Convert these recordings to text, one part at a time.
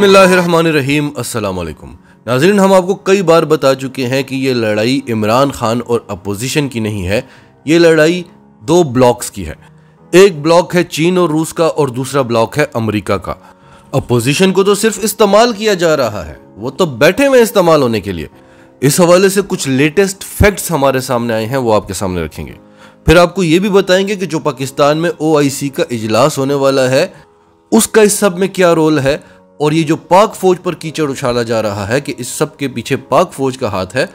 अस्सलाम वालेकुम नाजरीन, हम आपको कई बार बता चुके हैं कि ये लड़ाई इमरान खान और अपोजिशन की नहीं है, ये लड़ाई दो ब्लॉक्स की है। एक ब्लॉक है चीन और रूस का और दूसरा ब्लॉक है अमेरिका का। अपोजिशन को तो सिर्फ़ इस्तेमाल किया जा रहा है, वो तो बैठे हुए इस्तेमाल होने के लिए। इस हवाले से कुछ लेटेस्ट फैक्ट्स हमारे सामने आए हैं, वो आपके सामने रखेंगे। फिर आपको ये भी बताएँगे कि जो पाकिस्तान में ओ का इजलास होने वाला है, उसका इस सब में क्या रोल है और ये जो पाक फौज पर कीचड़ उछाला जा रहा है कि इस सब के पीछे पाक फौज का हाथ है,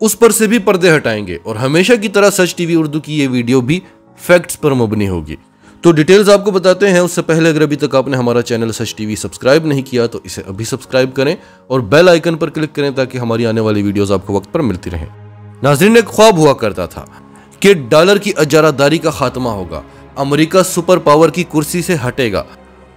उस पर से भी पर्दे हटाएँगे और हमेशा की तरह सच टीवी उर्दू की ये वीडियो भी फैक्ट्स पर मबनी होगी। तो डिटेल्स आपको बताते हैं, उससे पहले अगर अभी तक आपने हमारा चैनल सच टीवी सब्सक्राइब नहीं किया तो इसे अभी सब्सक्राइब करें और बेल आइकन पर क्लिक करें ताकि हमारी आने वाली वीडियोस आपको वक्त पर मिलती रहें। नाजरीन, एक ख्वाब हुआ करता था कि डॉलर की अजारादारी का खात्मा होगा, अमेरिका सुपर पावर की कुर्सी से हटेगा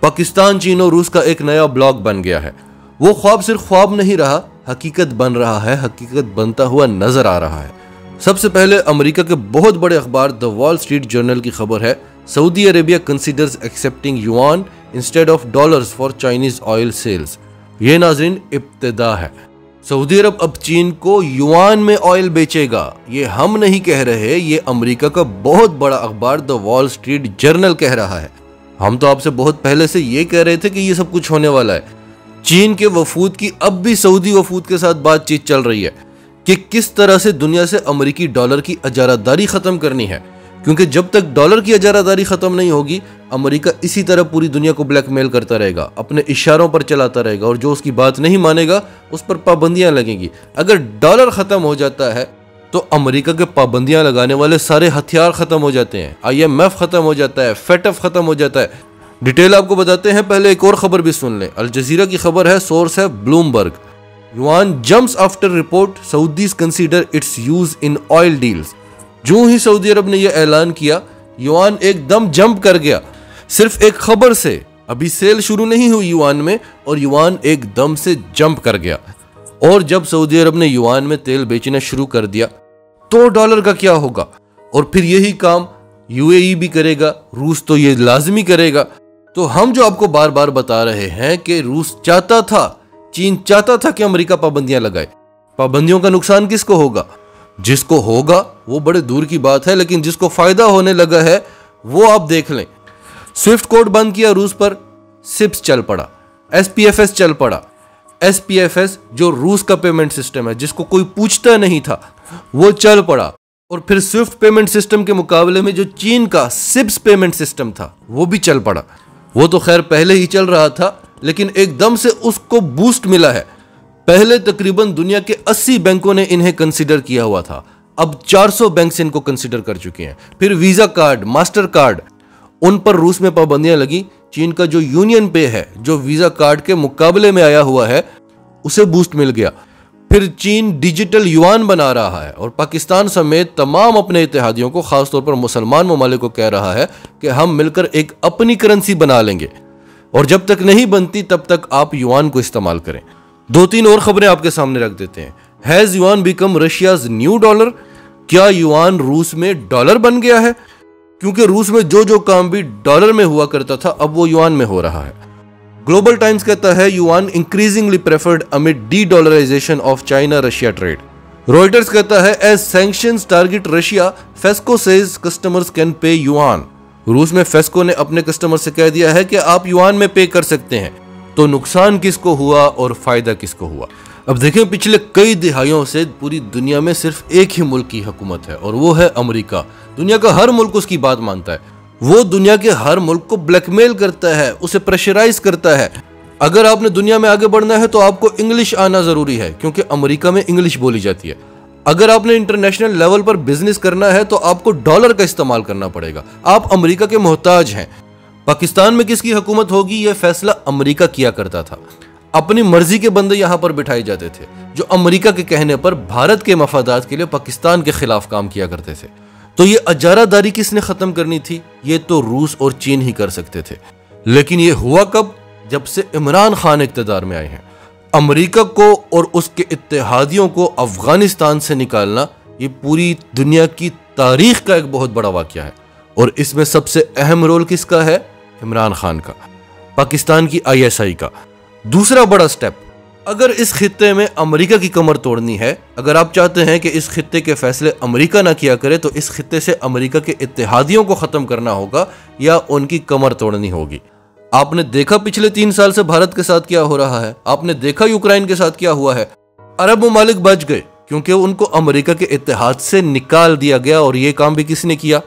पाकिस्तान चीन और रूस का एक नया ब्लॉक बन गया है। वो ख्वाब सिर्फ़ ख्वाब नहीं रहा, हकीकत बन रहा है, हकीकत बनता हुआ नज़र आ रहा है। सबसे पहले अमेरिका के बहुत बड़े अखबार द वॉल स्ट्रीट जर्नल की खबर है, Saudi Arabia considers accepting yuan instead of dollars for Chinese oil sales ये नाजरीन इब्तदा है। सऊदी अरब अब चीन को युआन में ऑयल बेचेगा। ये हम नहीं कह रहे, ये अमेरिका का बहुत बड़ा अखबार द वॉल स्ट्रीट जर्नल कह रहा है। हम तो आपसे बहुत पहले से ये कह रहे थे कि ये सब कुछ होने वाला है। चीन के वफूद की अब भी सऊदी वफूद के साथ बातचीत चल रही है कि किस तरह से दुनिया से अमेरिकी डॉलर की अजारादारी खत्म करनी है। क्योंकि जब तक डॉलर की अजारादारी खत्म नहीं होगी, अमेरिका इसी तरह पूरी दुनिया को ब्लैकमेल करता रहेगा, अपने इशारों पर चलाता रहेगा और जो उसकी बात नहीं मानेगा, उस पर पाबंदियाँ लगेंगी। अगर डॉलर खत्म हो जाता है तो अमेरिका के पाबंदियाँ लगाने वाले सारे हथियार खत्म हो जाते हैं आईएमएफ खत्म हो जाता है फेटफ खत्म हो जाता है। डिटेल आपको बताते हैं, पहले एक और खबर भी सुन लें। अल जजीरा की खबर है सोर्स है Bloomberg yuan jumps after report Saudis consider its use in oil deals जो ही सऊदी अरब ने यह ऐलान किया युआन एकदम जंप कर गया। सिर्फ़ एक खबर से, अभी सेल शुरू नहीं हुई युआन में, और युआन एकदम से जंप कर गया। और जब सऊदी अरब ने युआन में तेल बेचना शुरू कर दिया तो डॉलर का क्या होगा? और फिर यही काम यूएई भी करेगा, रूस तो ये लाजमी करेगा। तो हम जो आपको बार बार बता रहे हैं कि रूस चाहता था, चीन चाहता था कि अमेरिका पाबंदियाँ लगाए। पाबंदियों का नुकसान किसको होगा? जिसको होगा, वो बड़े दूर की बात है, लेकिन जिसको फ़ायदा होने लगा है, वो आप देख लें। स्विफ्ट कोड बंद किया रूस पर, सिप्स चल पड़ा, एसपीएफएस चल पड़ा। एसपीएफएस जो रूस का पेमेंट सिस्टम है, जिसको कोई पूछता नहीं था वो चल पड़ा। और फिर स्विफ्ट पेमेंट सिस्टम के मुकाबले में जो चीन का सिप्स पेमेंट सिस्टम था, वो भी चल पड़ा। वो तो खैर पहले ही चल रहा था, लेकिन एकदम से उसको बूस्ट मिला है। पहले तकरीबन दुनिया के 80 बैंकों ने इन्हें कंसिडर किया हुआ था। अब 400 बैंक इनको कंसिडर कर चुके हैं। फिर वीज़ा कार्ड मास्टर कार्ड उन पर रूस में पाबंदियाँ लगी। चीन का जो यूनियन पे है, जो वीज़ा कार्ड के मुकाबले में आया हुआ है, उसे बूस्ट मिल गया। फिर चीन डिजिटल युआन बना रहा है और पाकिस्तान समेत तमाम अपने इतिहादियों को, खासतौर पर मुसलमान ममालिक को कह रहा है कि हम मिलकर एक अपनी करेंसी बना लेंगे। और जब तक नहीं बनती, तब तक आप युआन को इस्तेमाल करें। दो तीन और खबरें आपके सामने रख देते हैं। Has yuan become Russia's new dollar? क्या युआन रूस में डॉलर बन गया है? क्योंकि रूस में जो जो काम भी डॉलर में हुआ करता था, अब वो युआन में हो रहा है। ग्लोबल टाइम्स कहता है yuan increasingly preferred amid de dollarisation of China Russia trade Reuters कहता है as sanction target Russia Fesco says customers can pay yuan रूस में फेस्को ने अपने कस्टमर से कह दिया है कि आप युआन में पे कर सकते हैं। तो नुकसान किसको हुआ और फ़ायदा किसको हुआ? अब देखें, पिछले कई दिहाइयों से पूरी दुनिया में सिर्फ़ एक ही मुल्क की हुकूमत है और वो है अमेरिका। दुनिया का हर मुल्क उसकी बात मानता है। वो दुनिया के हर मुल्क को ब्लैकमेल करता है, उसे प्रेशराइज करता है। अगर आपने दुनिया में आगे बढ़ना है तो आपको इंग्लिश आना ज़रूरी है, क्योंकि अमेरिका में इंग्लिश बोली जाती है। अगर आपने इंटरनेशनल लेवल पर बिज़नेस करना है तो आपको डॉलर का इस्तेमाल करना पड़ेगा। आप अमेरिका के मोहताज हैं। पाकिस्तान में किसकी हुकूमत होगी, यह फैसला अमेरिका किया करता था। अपनी मर्ज़ी के बंदे यहाँ पर बिठाए जाते थे, जो अमेरिका के कहने पर भारत के मफादात के लिए पाकिस्तान के खिलाफ काम किया करते थे। तो ये अजारादारी किसने खत्म करनी थी? ये तो रूस और चीन ही कर सकते थे। लेकिन ये हुआ कब? जब से इमरान खान इकतदार में आए हैं। अमेरिका को और उसके इत्तेहादियों को अफ़गानिस्तान से निकालना, ये पूरी दुनिया की तारीख का एक बहुत बड़ा वाक्य है। और इसमें सबसे अहम रोल किसका है? इमरान खान का। पाकिस्तान की आईएसआई का। दूसरा बड़ा स्टेप अगर इस खत्ते में अमेरिका की कमर तोड़नी है, अगर आप चाहते हैं कि इस खत्े के फैसले अमेरिका ना किया करे तो इस खत्ते से अमेरिका के इतिहादियों को ख़त्म करना होगा या उनकी कमर तोड़नी होगी। आपने देखा पिछले तीन साल से भारत के साथ क्या हो रहा है? आपने देखा यूक्रेन के साथ क्या हुआ है? अरब ममालिक बच गए, क्योंकि उनको अमेरिका के इतिहाद से निकाल दिया गया और ये काम भी किसने किया?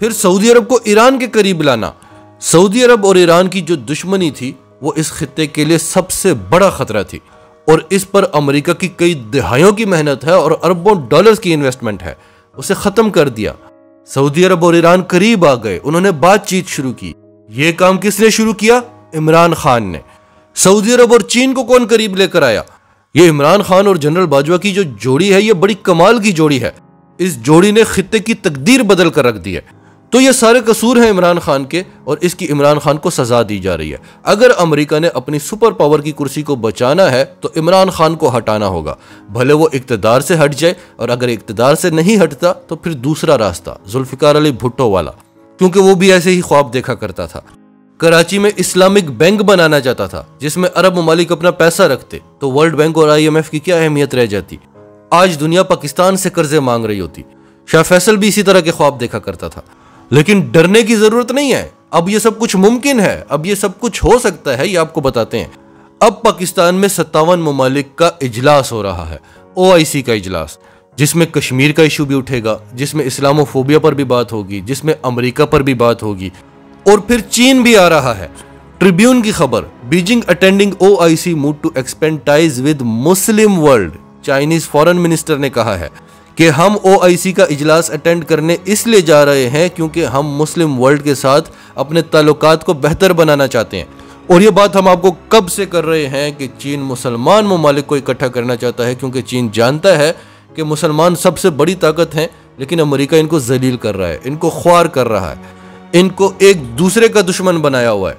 फिर सऊदी अरब को ईरान के करीब लाना। सऊदी अरब और ईरान की जो दुश्मनी थी वो इस खत्े के लिए सबसे बड़ा खतरा थी। और इस पर अमेरिका की कई दिहाइयों की मेहनत है और अरबों डॉलर्स की इन्वेस्टमेंट है। उसे खत्म कर दिया। सऊदी अरब और ईरान करीब आ गए। उन्होंने बातचीत शुरू की। ये काम किसने शुरू किया? इमरान खान ने। सऊदी अरब और चीन को कौन करीब लेकर आया? ये इमरान खान और जनरल बाजवा की जो जोड़ी है, ये बड़ी कमाल की जोड़ी है। इस जोड़ी ने खत्े की तकदीर बदल कर रख दी है। तो ये सारे कसूर हैं इमरान खान के और इसकी इमरान खान को सजा दी जा रही है। अगर अमेरिका ने अपनी सुपर पावर की कुर्सी को बचाना है तो इमरान खान को हटाना होगा। भले वो इकतदार से हट जाए और अगर इकतदार से नहीं हटता तो फिर दूसरा रास्ता, जुल्फ़िकार अली भुट्टो वाला, क्योंकि वो भी ऐसे ही ख्वाब देखा करता था। कराची में इस्लामिक बैंक बनाना चाहता था, जिसमें अरब ममालिक अपना पैसा रखते तो वर्ल्ड बैंक और आईएमएफ की क्या अहमियत रह जाती? आज दुनिया पाकिस्तान से कर्जे मांग रही होती। शाह फैसल भी इसी तरह के ख्वाब देखा करता था। लेकिन डरने की ज़रूरत नहीं है। अब ये सब कुछ मुमकिन है। अब ये सब कुछ हो सकता है, ये आपको बताते हैं। अब पाकिस्तान में सत्तावन ममालिक का इजलास हो रहा है ओआईसी का इजलास, जिसमें कश्मीर का इशू भी उठेगा, जिसमें इस्लामोफोबिया पर भी बात होगी, जिसमें अमेरिका पर भी बात होगी। और फिर चीन भी आ रहा है। ट्रिब्यून की खबर, Beijing attending O I C mood to expand ties with Muslim world Chinese foreign minister ने कहा है। कि हम ओआईसी का इजलास अटेंड करने इसलिए जा रहे हैं क्योंकि हम मुस्लिम वर्ल्ड के साथ अपने ताल्लुक को बेहतर बनाना चाहते हैं। और ये बात हम आपको कब से कर रहे हैं कि चीन मुसलमान ममालिक को इकट्ठा करना चाहता है, क्योंकि चीन जानता है कि मुसलमान सबसे बड़ी ताकत हैं, लेकिन अमेरिका इनको जलील कर रहा है, इनको ख्वार कर रहा है, इनको एक दूसरे का दुश्मन बनाया हुआ है।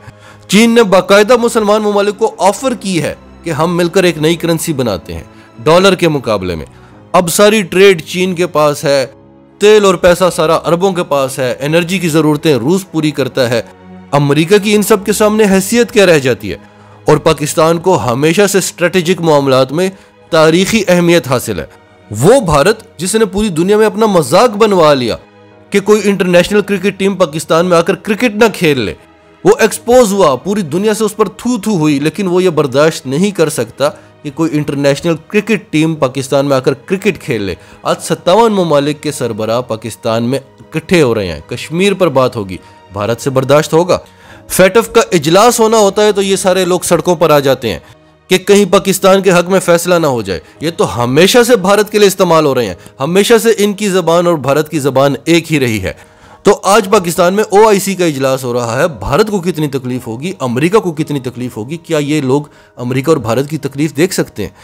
चीन ने बाकायदा मुसलमान ममालिक को ऑफ़र की है कि हम मिलकर एक नई करेंसी बनाते हैं डॉलर के मुकाबले में। अब सारी ट्रेड चीन के पास है, तेल और पैसा सारा अरबों के पास है एनर्जी की जरूरतें रूस पूरी करता है। अमेरिका की इन सब के सामने हैसियत क्या रह जाती है? और पाकिस्तान को हमेशा से स्ट्रेटेजिक मामला में तारीखी अहमियत हासिल है। वो भारत, जिसने पूरी दुनिया में अपना मज़ाक बनवा लिया कि कोई इंटरनेशनल क्रिकेट टीम पाकिस्तान में आकर क्रिकेट ना खेल ले। वो एक्सपोज हुआ, पूरी दुनिया से उस पर थू थू हुई, लेकिन वो ये बर्दाश्त नहीं कर सकता कि कोई इंटरनेशनल क्रिकेट टीम पाकिस्तान में आकर क्रिकेट खेल ले। आज सत्तावन ममालिक के सरबरा पाकिस्तान में इकट्ठे हो रहे हैं। कश्मीर पर बात होगी। भारत से बर्दाश्त होगा। फेटफ का इजलास होना होता है तो ये सारे लोग सड़कों पर आ जाते हैं कि कहीं पाकिस्तान के हक में फैसला ना हो जाए। ये तो हमेशा से भारत के लिए इस्तेमाल हो रहे हैं। हमेशा से इनकी जबान और भारत की जबान एक ही रही है। तो आज पाकिस्तान में ओआईसी का इजलास हो रहा है। भारत को कितनी तकलीफ़ होगी? अमेरिका को कितनी तकलीफ़ होगी? क्या ये लोग अमेरिका और भारत की तकलीफ़ देख सकते हैं?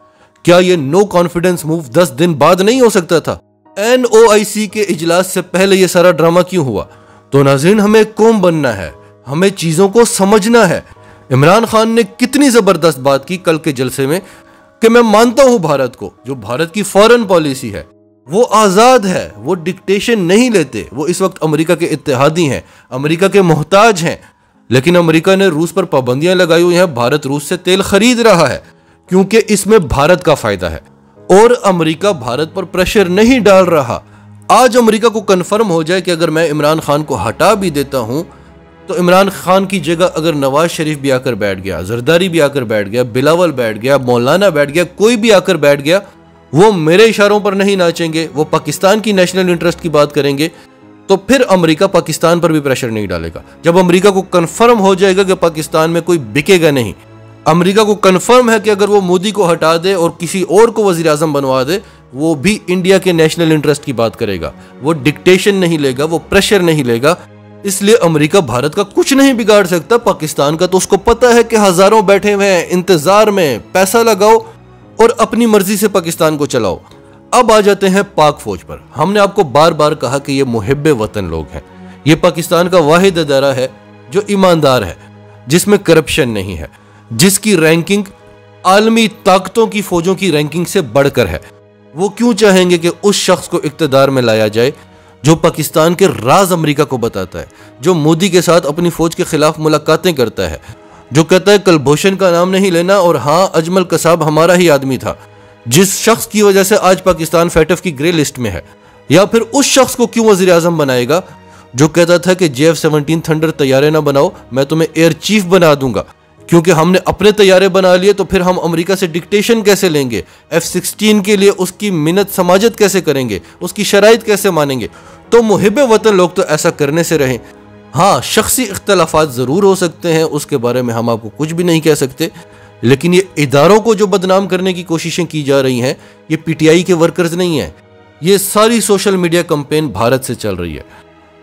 क्या ये नो कॉन्फिडेंस मूव दस दिन बाद नहीं हो सकता था? एन के इजलास से पहले ये सारा ड्रामा क्यों हुआ? तो नाजिन हमें कौम बनना है। हमें चीज़ों को समझना है। इमरान खान ने कितनी ज़बरदस्त बात की कल के जलसे में कि मैं मानता हूँ भारत को, जो भारत की फॉरेन पॉलिसी है। वो आज़ाद है, वो डिक्टेशन नहीं लेते, वो इस वक्त अमेरिका के इत्तेहादी हैं, अमेरिका के मोहताज हैं। लेकिन अमेरिका ने रूस पर पाबंदियाँ लगाई हुई हैं, भारत रूस से तेल खरीद रहा है, क्योंकि इसमें भारत का फ़ायदा है। और अमेरिका भारत पर प्रेशर नहीं डाल रहा। आज अमेरिका को कन्फर्म हो जाए कि अगर मैं इमरान खान को हटा भी देता हूँ तो इमरान खान की जगह अगर नवाज़ शरीफ भी आकर बैठ गया, जरदारी भी आकर बैठ गया, बिलावल बैठ गया, मौलाना बैठ गया, कोई भी आकर बैठ गया वो मेरे इशारों पर नहीं नाचेंगे, वो पाकिस्तान की नेशनल इंटरेस्ट की बात करेंगे तो फिर अमेरिका पाकिस्तान पर भी प्रेशर नहीं डालेगा। जब अमेरिका को कंफर्म हो जाएगा कि पाकिस्तान में कोई बिकेगा नहीं, अमेरिका को कंफर्म है कि अगर वो मोदी को हटा दे और किसी और को वजी अजम बनवा दे, वो भी इंडिया के नेशनल इंटरेस्ट की बात करेगा। वो डिक्टेशन नहीं लेगा, वो प्रेशर नहीं लेगा, इसलिए अमेरिका भारत का कुछ नहीं बिगाड़ सकता, पाकिस्तान का तो उसको पता है कि हज़ारों बैठे हुए हैं, इंतज़ार में, पैसा लगाओ और अपनी मर्ज़ी से पाकिस्तान को चलाओ। अब आ जाते हैं पाक फौज पर। हमने आपको बार बार कहा कि ये मुहब वतन लोग हैं। ये पाकिस्तान का वाहिद अदारा है, जो ईमानदार है, जिसमें करप्शन नहीं है, जिसकी रैंकिंग आलमी ताकतों की फौजों की रैंकिंग से बढ़कर है। वो क्यों चाहेंगे कि उस शख्स को इकतदार में लाया जाए, जो पाकिस्तान के राज अमेरिका को बताता है, जो मोदी के साथ अपनी फौज के खिलाफ मुलाकातें करता है जो कहता है कलभूषण का नाम नहीं लेना। और हाँ अजमल कसाब हमारा ही आदमी था, जिस शख्स की वजह से आज पाकिस्तान फैटफ की ग्रे लिस्ट में है। या फिर उस शख्स को क्यों वज़ीर आज़म बनाएगा, जो कहता था कि जे सेवनटीन थंडर तैयारे ना बनाओ, मैं तुम्हें एयर चीफ बना दूँगा। क्योंकि हमने अपने तैयारे बना लिए तो फिर हम अमेरिका से डिक्टेशन कैसे लेंगे? एफ़ सिक्सटीन के लिए उसकी मिनत समाजत कैसे करेंगे? उसकी शराइ कैसे मानेंगे? तो मुहिब वतन लोग तो ऐसा करने से रहें। हाँ शख्सी इख्तलाफात ज़रूर हो सकते हैं, उसके बारे में हम आपको कुछ भी नहीं कह सकते। लेकिन ये इदारों को जो बदनाम करने की कोशिशें की जा रही हैं, ये पीटीआई के वर्कर्स नहीं हैं। ये सारी सोशल मीडिया कंपेन भारत से चल रही है।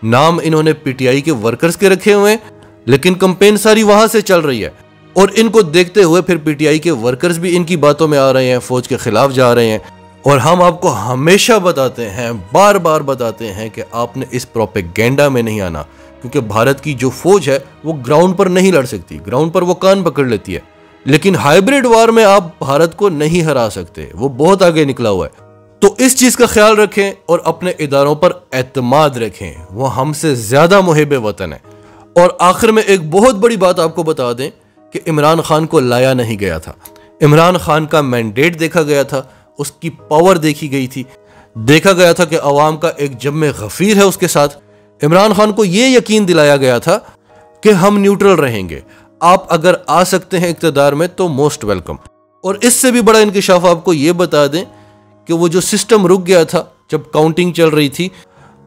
नाम इन्होंने पीटीआई के वर्कर्स के रखे हुए हैं, लेकिन कंपेन सारी वहाँ से चल रही है। और इनको देखते हुए फिर पीटीआई के वर्कर्स भी इनकी बातों में आ रहे हैं, फौज के खिलाफ जा रहे हैं। और हम आपको हमेशा बताते हैं बार बार बताते हैं कि आपने इस प्रोपेगेंडा में नहीं आना। क्योंकि भारत की जो फौज है, वो ग्राउंड पर नहीं लड़ सकती। ग्राउंड पर वो कान पकड़ लेती है। लेकिन हाइब्रिड वार में आप भारत को नहीं हरा सकते। वो बहुत आगे निकला हुआ है। तो इस चीज़ का ख्याल रखें और अपने इदारों पर एतमाद रखें। वो हमसे ज़्यादा मुहिब वतन है। और आखिर में एक बहुत बड़ी बात आपको बता दें कि इमरान खान को लाया नहीं गया था। इमरान खान का मैंडेट देखा गया था। उसकी पावर देखी गई थी। देखा गया था कि अवाम का एक जम गफीर है उसके साथ। इमरान खान को यह यकीन दिलाया गया था कि हम न्यूट्रल रहेंगे। आप अगर आ सकते हैं इकतदार में तो मोस्ट वेलकम। और इससे भी बड़ा इंकशाफ आपको यह बता दें कि वो जो सिस्टम रुक गया था, जब काउंटिंग चल रही थी,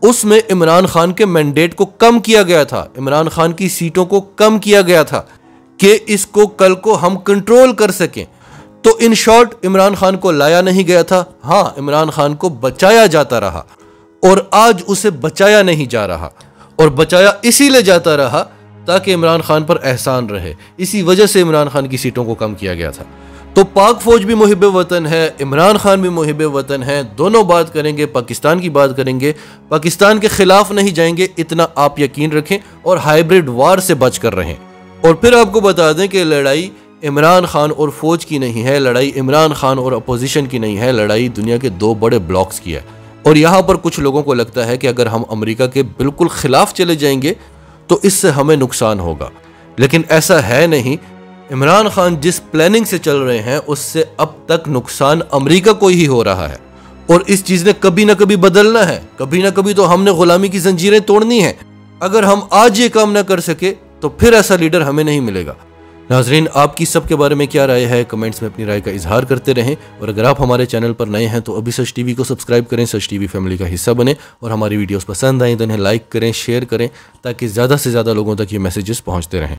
उसमें इमरान खान के मैंडेट को कम किया गया था। इमरान खान की सीटों को कम किया गया था कि इसको कल को हम कंट्रोल कर सकें। तो इन शॉर्ट इमरान खान को लाया नहीं गया था। हाँ इमरान खान को बचाया जाता रहा। और आज उसे बचाया नहीं जा रहा और बचाया इसीलिए जाता रहा ताकि इमरान खान पर एहसान रहे। इसी वजह से इमरान खान की सीटों को कम किया गया था। तो पाक फौज भी मुहिब वतन है, इमरान खान भी मुहिब वतन है, दोनों बात करेंगे, पाकिस्तान की बात करेंगे। पाकिस्तान के खिलाफ नहीं जाएँगे, इतना आप यकीन रखें और हाइब्रिड वार से बच कर रहें। और फिर आपको बता दें कि लड़ाई इमरान खान और फौज की नहीं है, लड़ाई इमरान खान और अपोजिशन की नहीं है, लड़ाई दुनिया के दो बड़े ब्लॉक्स की है। और यहाँ पर कुछ लोगों को लगता है कि अगर हम अमेरिका के बिल्कुल खिलाफ चले जाएँगे तो इससे हमें नुकसान होगा। लेकिन ऐसा है नहीं। इमरान खान जिस प्लानिंग से चल रहे हैं, उससे अब तक नुकसान अमेरिका को ही हो रहा है। और इस चीज़ ने कभी ना कभी बदलना है। कभी ना कभी तो हमने गुलामी की जंजीरें तोड़नी है। अगर हम आज ये काम ना कर सके तो फिर ऐसा लीडर हमें नहीं मिलेगा। नाजरीन, आपकी सबके बारे में क्या राय है? कमेंट्स में अपनी राय का इजहार करते रहें। और अगर आप हमारे चैनल पर नए हैं तो अभी सच टीवी को सब्सक्राइब करें, सच टीवी फैमिली का हिस्सा बने। और हमारी वीडियोस पसंद आएँ तो इन्हें लाइक करें, शेयर करें, ताकि ज़्यादा से ज़्यादा लोगों तक ये मैसेजेस पहुँचते रहें।